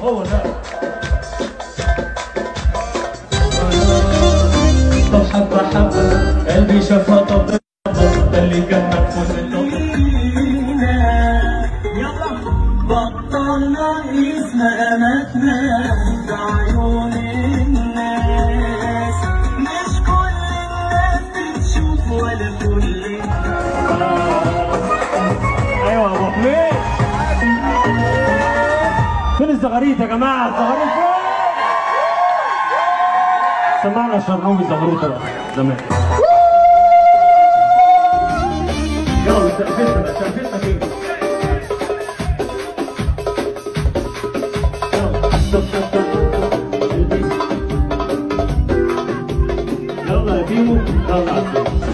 Oh, no. قلبي شافها طب ده اللي كان مكفول منه بطلنا إسم أماتنا بعيون الناس. مش كل الناس بتشوف ولا كل أيوه أبو حميد. فين الزغاريت يا جماعة؟ الزغاريت سمعنا شرنوبي زغروطه زمان يلا عسل